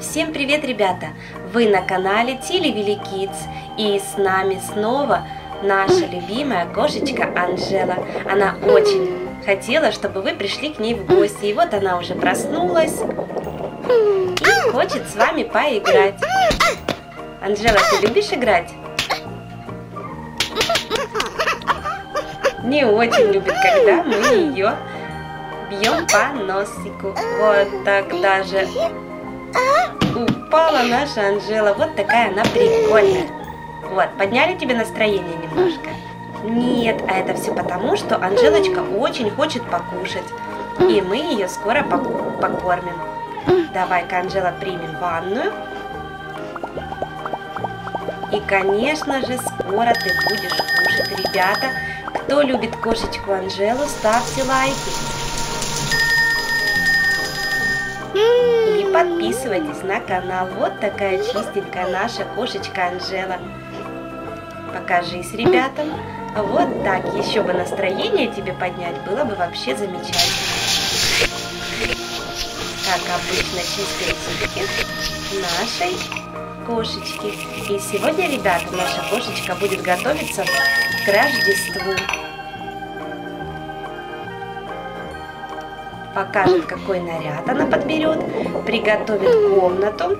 Всем привет, ребята! Вы на канале Телевели Kids и с нами снова наша любимая кошечка Анжела. Она очень хотела, чтобы вы пришли к ней в гости. И вот она уже проснулась и хочет с вами поиграть. Анжела, ты любишь играть? Не очень любит, когда мы ее бьем по носику. Вот так даже упала наша Анжела. Вот такая она прикольная. Вот, подняли тебе настроение немножко? Нет, а это все потому, что Анжелочка очень хочет покушать. И мы ее скоро покормим. Давай-ка, Анжела, примем ванную. И, конечно же, скоро ты будешь кушать. Ребята, кто любит кошечку Анжелу, ставьте лайки. И подписывайтесь на канал. Вот такая чистенькая наша кошечка Анжела. Покажись ребятам. Вот так, еще бы настроение тебе поднять, было бы вообще замечательно. Как обычно, чистые нашей кошечки. И сегодня, ребята, наша кошечка будет готовиться к Рождеству. Покажет, какой наряд она подберет, приготовит комнату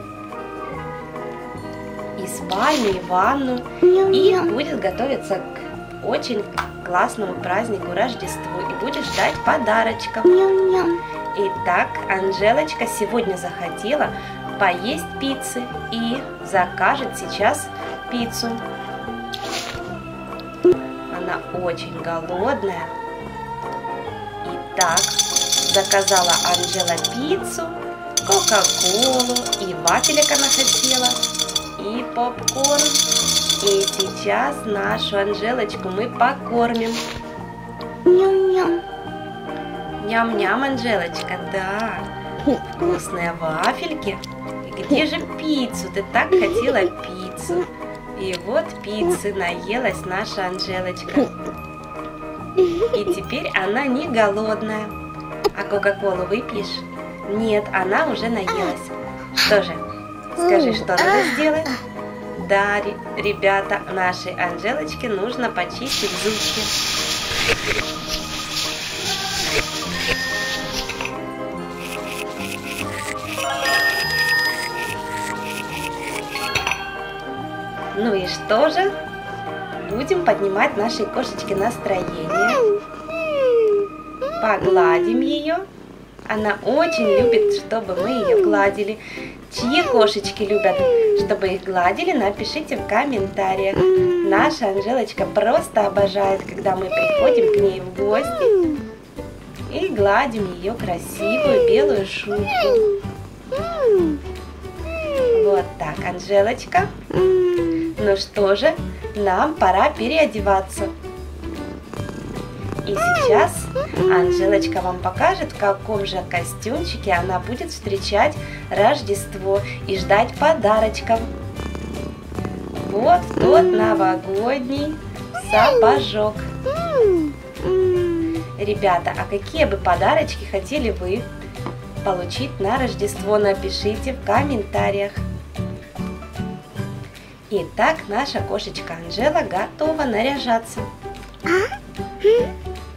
и спальню, и ванну, и будет готовиться к очень классному празднику Рождеству и будешь ждать подарочков. Итак, Анжелочка сегодня захотела поесть пиццы и закажет сейчас пиццу. Она очень голодная. Итак, заказала Анжела пиццу, кока-колу и вафелек она хотела, и попкорн. И сейчас нашу Анжелочку мы покормим. Ням-ням. Ням-ням, Анжелочка, да. Вкусные вафельки. Где же пиццу? Ты так хотела пиццу. И вот пиццы наелась наша Анжелочка. И теперь она не голодная. А Кока-Колу выпьешь? Нет, она уже наелась. Что же, скажи, что надо сделать? Да, ребята, нашей Анжелочке нужно почистить зубки. Ну и что же? Будем поднимать нашей кошечке настроение. Погладим ее. Она очень любит, чтобы мы ее гладили. Чьи кошечки любят, чтобы их гладили, напишите в комментариях. Наша Анжелочка просто обожает, когда мы приходим к ней в гости и гладим ее красивую белую шубку. Вот так, Анжелочка. Ну что же, нам пора переодеваться. И сейчас Анжелочка вам покажет, в каком же костюмчике она будет встречать Рождество и ждать подарочков. Вот тот новогодний сапожок. Ребята, а какие бы подарочки хотели вы получить на Рождество? Напишите в комментариях. Итак, наша кошечка Анжела готова наряжаться. И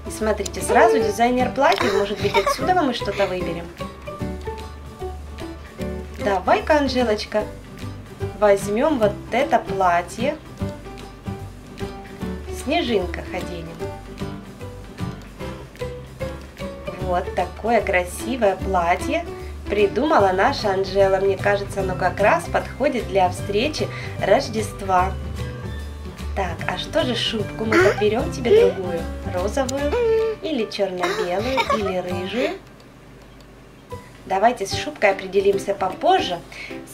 смотрите, сразу дизайнер платья, может быть отсюда мы что-то выберем. Давай-ка, Анжелочка, возьмем вот это платье. Снежинка оденем. Вот такое красивое платье придумала наша Анжела. Мне кажется, оно как раз подходит для встречи Рождества. Так, а что же шубку мы подберем тебе другую? Розовую или черно-белую или рыжую? Давайте с шубкой определимся попозже.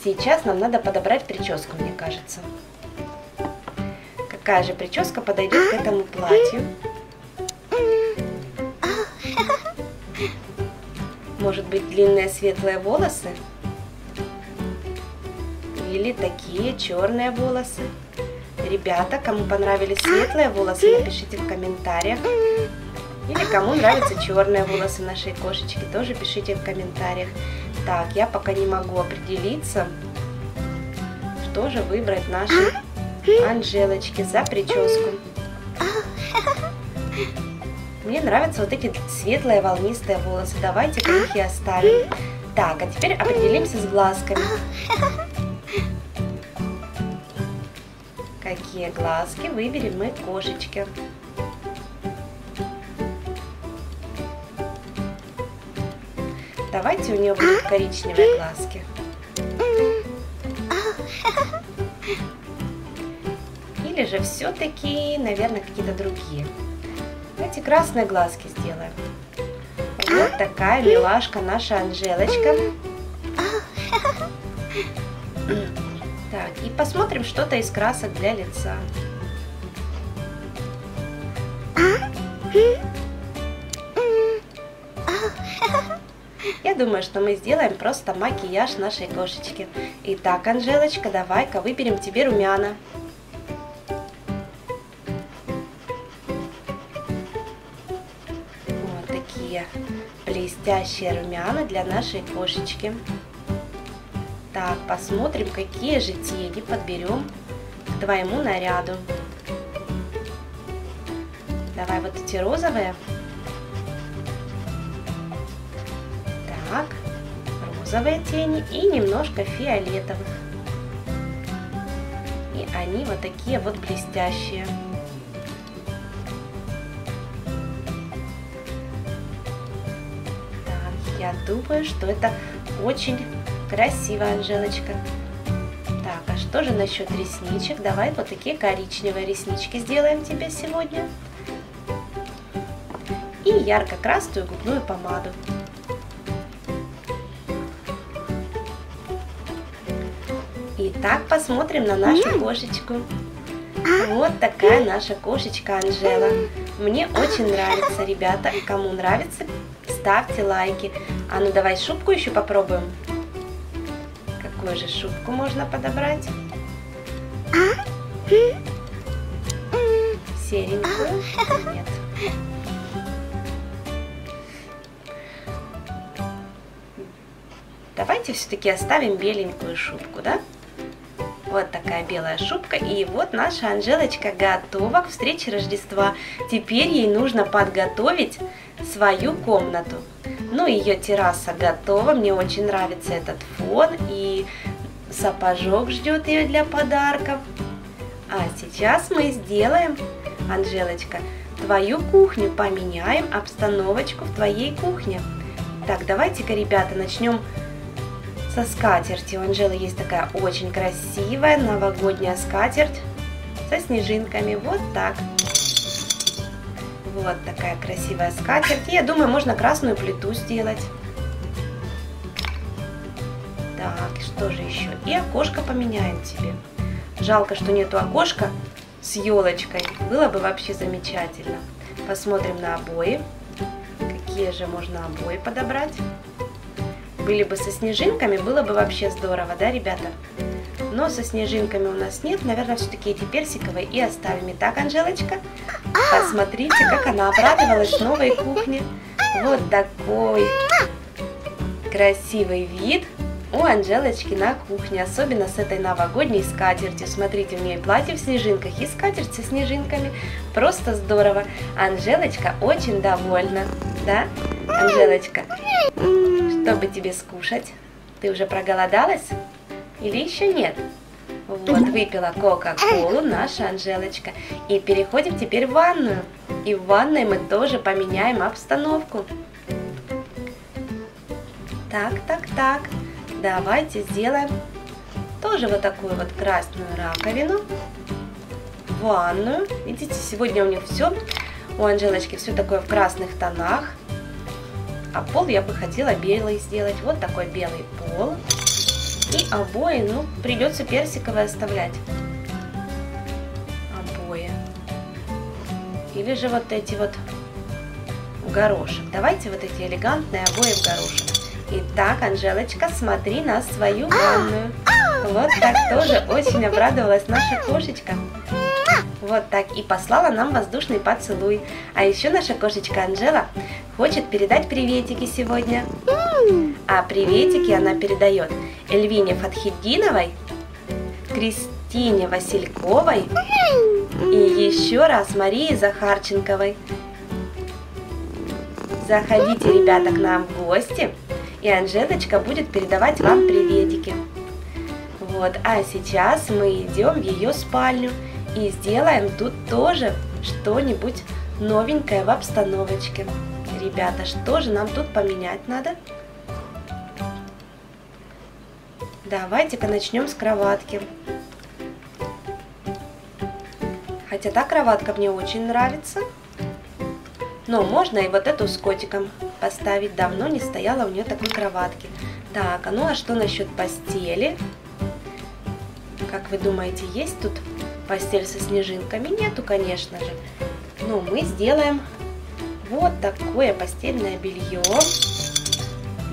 Сейчас нам надо подобрать прическу, мне кажется. Какая же прическа подойдет к этому платью? Может быть длинные светлые волосы? Или такие черные волосы? Ребята, кому понравились светлые волосы, напишите в комментариях. Или кому нравятся черные волосы нашей кошечки, тоже пишите в комментариях. Так, я пока не могу определиться, что же выбрать нашей Анжелочке за прическу. Мне нравятся вот эти светлые волнистые волосы. Давайте-ка их и оставим. Так, а теперь определимся с глазками. Какие глазки выберем мы кошечке. Давайте у нее будут коричневые глазки. Или же все-таки, наверное, какие-то другие. Давайте красные глазки сделаем. Вот такая милашка наша Анжелочка. Так, и посмотрим что-то из красок для лица. Я думаю, что мы сделаем просто макияж нашей кошечки. Итак, Анжелочка, давай-ка выберем тебе румяна. Блестящие румяна для нашей кошечки. Так, посмотрим, какие же тени подберем к твоему наряду. Давай вот эти розовые. Так, розовые тени и немножко фиолетовых. И они вот такие вот блестящие. Думаю, что это очень красиво, Анжелочка. Так, а что же насчет ресничек? Давай вот такие коричневые реснички сделаем тебе сегодня. И ярко-красную губную помаду. Итак, посмотрим на нашу кошечку. Вот такая наша кошечка Анжела. Мне очень нравится, ребята. Кому нравится, ставьте лайки. А ну давай шубку еще попробуем. Какую же шубку можно подобрать? Серенькую? Нет. Давайте все-таки оставим беленькую шубку, да? Вот такая белая шубка. И вот наша Анжелочка готова к встрече Рождества. Теперь ей нужно подготовить свою комнату. Ну, ее терраса готова. Мне очень нравится этот фон. И сапожок ждет ее для подарков. А сейчас мы сделаем, Анжелочка, твою кухню. Поменяем обстановочку в твоей кухне. Так, давайте-ка, ребята, начнем со скатертью. У Анжелы есть такая очень красивая новогодняя скатерть со снежинками. Вот так. Вот такая красивая скатерть. Я думаю, можно красную плиту сделать. Так, что же еще? И окошко поменяем тебе. Жалко, что нету окошка с елочкой. Было бы вообще замечательно. Посмотрим на обои. Какие же можно обои подобрать? Были бы со снежинками, было бы вообще здорово, да, ребята? Но со снежинками у нас нет, наверное, все-таки эти персиковые и оставим. Итак, Анжелочка, посмотрите, как она обрадовалась новой кухне. Вот такой красивый вид у Анжелочки на кухне, особенно с этой новогодней скатертью. Смотрите, у нее платье в снежинках и скатерть со снежинками. Просто здорово. Анжелочка очень довольна, да, Анжелочка? Что бы тебе скушать? Ты уже проголодалась? Или еще нет? Вот, выпила Кока-Колу наша Анжелочка. И переходим теперь в ванную. И в ванной мы тоже поменяем обстановку. Так, так, так. Давайте сделаем тоже вот такую вот красную раковину. Ванную. Видите, сегодня у них все, у Анжелочки все такое в красных тонах. А пол я бы хотела белый сделать. Вот такой белый пол. И обои, ну, придется персиковые оставлять. Обои. Или же вот эти вот в горошек. Давайте вот эти элегантные обои в горошек. Итак, Анжелочка, смотри на свою ванную. Вот так тоже очень обрадовалась наша кошечка. Вот так. И послала нам воздушный поцелуй. А еще наша кошечка Анжела хочет передать приветики сегодня. А приветики она передает Эльвине Фатхиддиновой, Кристине Васильковой и еще раз Марии Захарченковой. Заходите, ребята, к нам в гости, и Анжелочка будет передавать вам приветики. Вот, а сейчас мы идем в ее спальню и сделаем тут тоже что-нибудь новенькое в обстановочке. Ребята, что же нам тут поменять надо? Давайте-ка начнем с кроватки. Хотя та кроватка мне очень нравится. Но можно и вот эту с котиком поставить. Давно не стояла у нее такой кроватки. Так, а ну а что насчет постели? Как вы думаете, есть тут постель со снежинками? Нету, конечно же. Но мы сделаем вот такое постельное белье.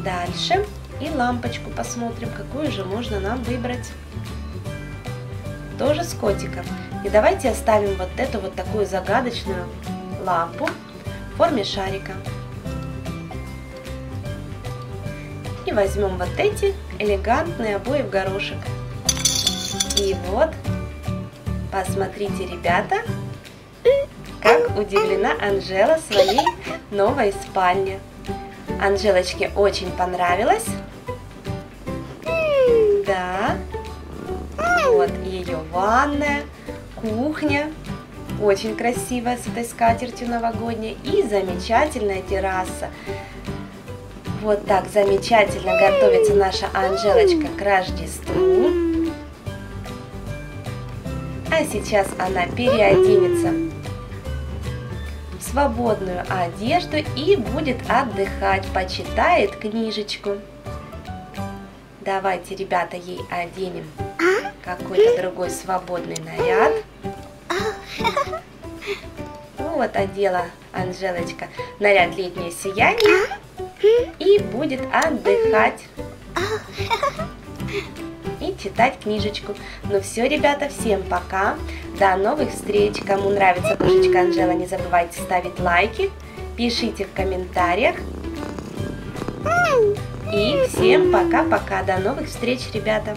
Дальше. И лампочку посмотрим, какую же можно нам выбрать. Тоже с котиком. И давайте оставим вот эту вот такую загадочную лампу в форме шарика. И возьмем вот эти элегантные обои в горошек. И вот, посмотрите, ребята, как удивлена Анжела своей новой спальне. Анжелочке очень понравилось. Да. Вот ее ванная, кухня. Очень красивая с этой скатертью новогодней. И замечательная терраса. Вот так замечательно готовится наша Анжелочка к Рождеству. А сейчас она переоденется свободную одежду и будет отдыхать, почитает книжечку. Давайте, ребята, ей оденем какой-то другой свободный наряд. Ну вот одела Анжелочка наряд летнее сияние и будет отдыхать. И читать книжечку. Ну все, ребята, всем пока. До новых встреч. Кому нравится кошечка Анжела, не забывайте ставить лайки, пишите в комментариях. И всем пока-пока. До новых встреч, ребята.